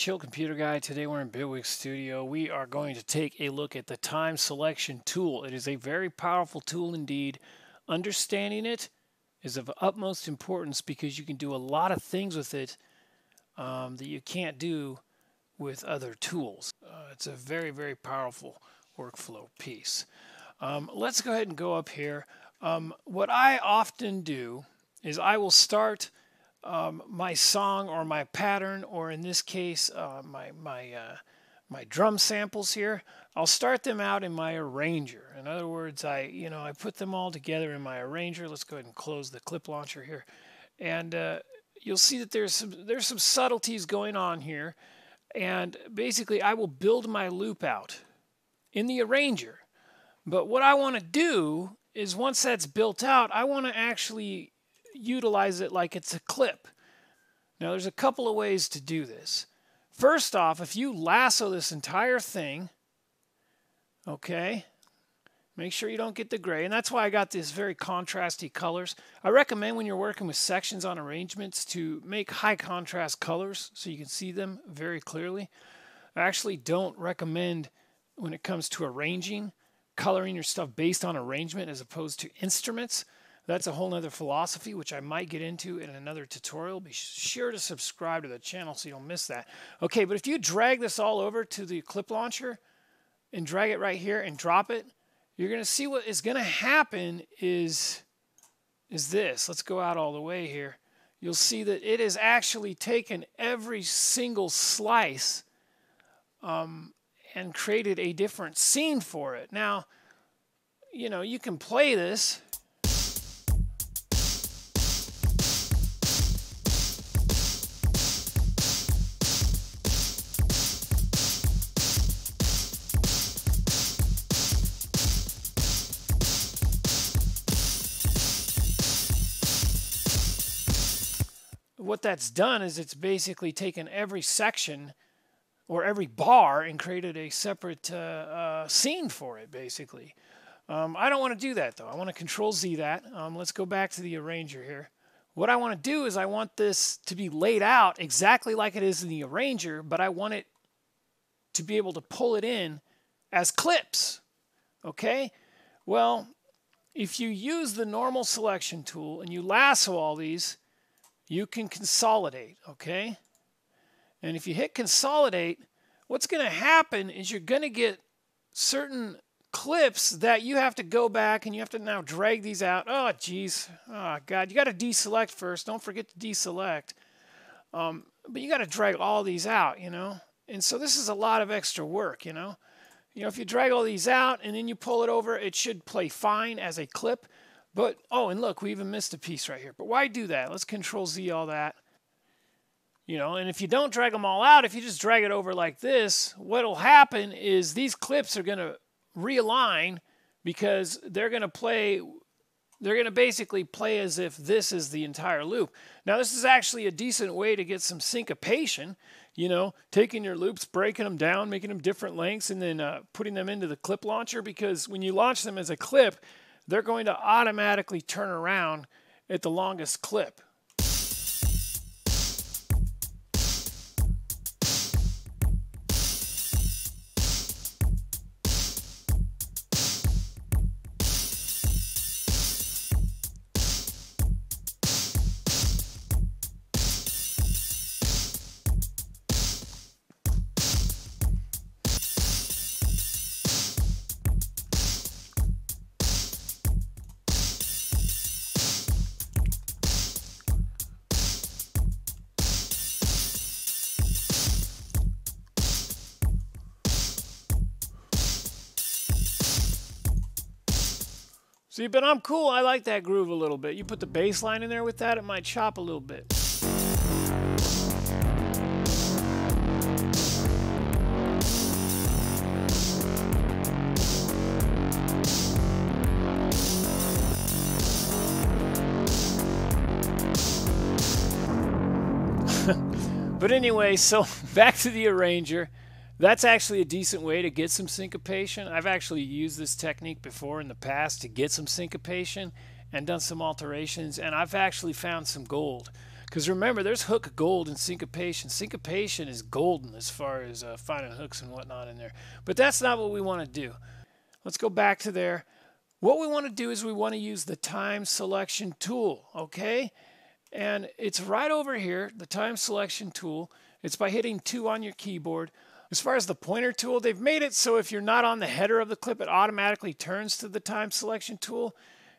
Chill Computer Guy. Today we're in Bitwig Studio. We are going to take a look at the time selection tool. It is a very powerful tool indeed. Understanding it is of utmost importance because you can do a lot of things with it um, that you can't do with other tools. Uh, it's a very, very powerful workflow piece. Um, let's go ahead and go up here. Um, what I often do is I will start um, my song or my pattern, or in this case, uh, my my uh, my drum samples here. I'll start them out in my arranger. In other words, I you know I put them all together in my arranger. Let's go ahead and close the clip launcher here, and uh, you'll see that there's some there's some subtleties going on here, and basically I will build my loop out in the arranger. But what I want to do is once that's built out, I want to actually utilize it like it's a clip. Now, there's a couple of ways to do this. First off, if you lasso this entire thing, okay, make sure you don't get the gray. And that's why I got these very contrasty colors. I recommend when you're working with sections on arrangements to make high contrast colors so you can see them very clearly. I actually don't recommend when it comes to arranging, coloring your stuff based on arrangement as opposed to instruments. That's a whole nother philosophy, which I might get into in another tutorial. Be sure to subscribe to the channel so you don't miss that. Okay, but if you drag this all over to the clip launcher and drag it right here and drop it, you're going to see what is going to happen is, is this. Let's go out all the way here. You'll see that it has actually taken every single slice um, and created a different scene for it. Now, you know, you can play this what that's done is it's basically taken every section or every bar and created a separate uh, uh, scene for it, basically. Um, I don't want to do that, though. I want to Control Z that. Um, let's go back to the arranger here. What I want to do is I want this to be laid out exactly like it is in the arranger, but I want it to be able to pull it in as clips. Okay? Well, if you use the normal selection tool and you lasso all these, you can consolidate, okay? And if you hit consolidate, what's going to happen is you're going to get certain clips that you have to go back and you have to now drag these out. Oh, geez. Oh, God. You got to deselect first. Don't forget to deselect. Um, but you got to drag all these out, you know? And so this is a lot of extra work, you know? You know, if you drag all these out and then you pull it over, it should play fine as a clip. But, oh, and look, we even missed a piece right here. But why do that? Let's Control Z all that. You know, and if you don't drag them all out, if you just drag it over like this, what'll happen is these clips are going to realign because they're going to play they're going to basically play as if this is the entire loop. Now, this is actually a decent way to get some syncopation, you know, taking your loops, breaking them down, making them different lengths, and then uh, putting them into the clip launcher because when you launch them as a clip, they're going to automatically turn around at the longest clip. See, but I'm cool. I like that groove a little bit. You put the bass line in there with that, it might chop a little bit. but anyway, so back to the arranger. That's actually a decent way to get some syncopation. I've actually used this technique before in the past to get some syncopation and done some alterations, and I've actually found some gold. Because remember, there's hook gold in syncopation. Syncopation is golden as far as uh, finding hooks and whatnot in there. But that's not what we want to do. Let's go back to there. What we want to do is we want to use the time selection tool, okay? And it's right over here, the time selection tool. It's by hitting 2 on your keyboard. As far as the pointer tool, they've made it so if you're not on the header of the clip, it automatically turns to the time selection tool.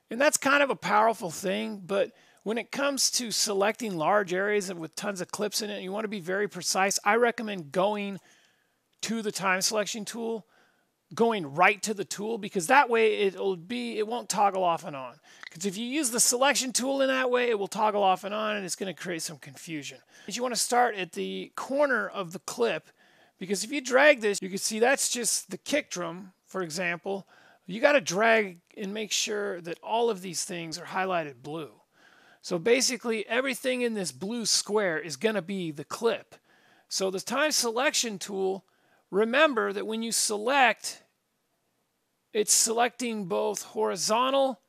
And that's kind of a powerful thing, but when it comes to selecting large areas and with tons of clips in it, you want to be very precise, I recommend going to the time selection tool going right to the tool because that way it'll be it won't toggle off and on because if you use the selection tool in that way it will toggle off and on and it's going to create some confusion But you want to start at the corner of the clip because if you drag this you can see that's just the kick drum for example. You got to drag and make sure that all of these things are highlighted blue. So basically everything in this blue square is going to be the clip. So the time selection tool Remember that when you select, it's selecting both horizontal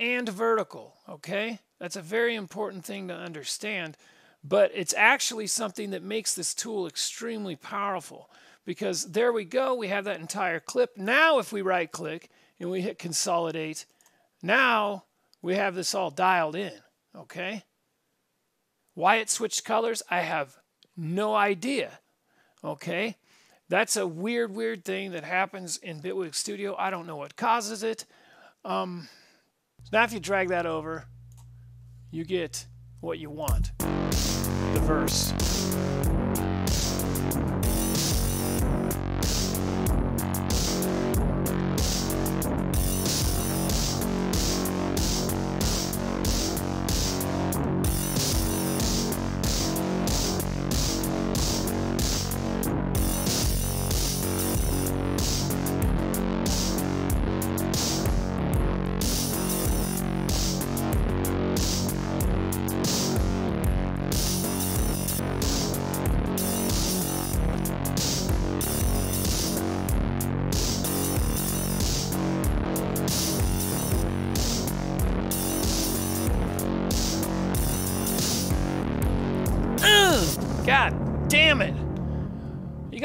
and vertical, okay? That's a very important thing to understand, but it's actually something that makes this tool extremely powerful because there we go, we have that entire clip. Now if we right click and we hit consolidate, now we have this all dialed in, okay? Why it switched colors, I have no idea, okay? That's a weird, weird thing that happens in Bitwig Studio. I don't know what causes it. Um, now if you drag that over, you get what you want, the verse.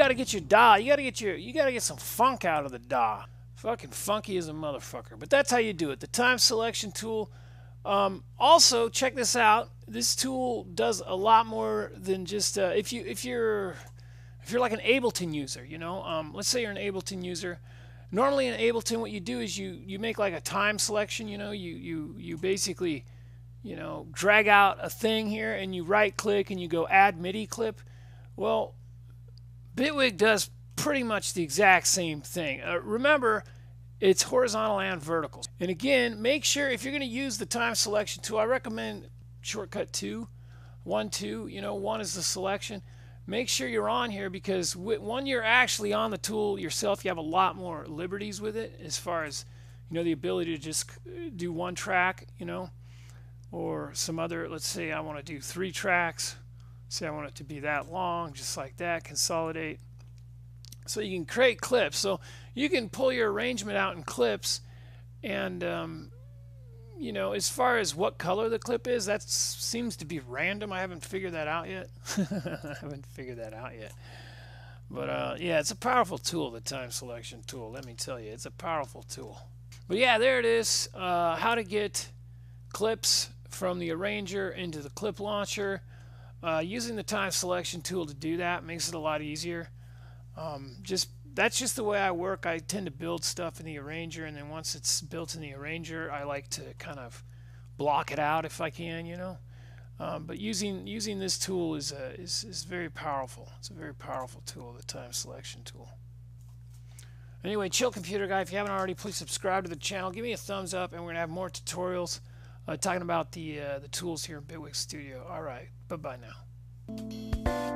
Gotta get your DAW. You gotta get your you gotta get some funk out of the DAW. Fucking funky as a motherfucker. But that's how you do it. The time selection tool. Um, also, check this out. This tool does a lot more than just uh, if you if you're if you're like an Ableton user, you know. Um, let's say you're an Ableton user. Normally in Ableton, what you do is you you make like a time selection. You know, you you you basically you know, drag out a thing here and you right click and you go add MIDI clip. Well, Bitwig does pretty much the exact same thing. Uh, remember, it's horizontal and vertical. And again, make sure if you're going to use the time selection tool, I recommend shortcut two, one, two. You know, one is the selection. Make sure you're on here because when you're actually on the tool yourself, you have a lot more liberties with it as far as, you know, the ability to just do one track, you know or some other, let's say I want to do three tracks. Say I want it to be that long, just like that, consolidate. So you can create clips. So you can pull your arrangement out in clips and um, you know, as far as what color the clip is, that seems to be random. I haven't figured that out yet. I haven't figured that out yet. But uh, yeah, it's a powerful tool, the time selection tool. Let me tell you, it's a powerful tool. But yeah, there it is. Uh, how to get clips from the arranger into the clip launcher. Uh, using the time selection tool to do that makes it a lot easier. Um, just that's just the way I work. I tend to build stuff in the arranger, and then once it's built in the arranger, I like to kind of block it out if I can, you know. Um, but using using this tool is, a, is is very powerful. It's a very powerful tool, the time selection tool. Anyway, chill computer guy. If you haven't already, please subscribe to the channel. Give me a thumbs up, and we're gonna have more tutorials uh, talking about the uh, the tools here in Bitwig Studio. All right, bye bye now.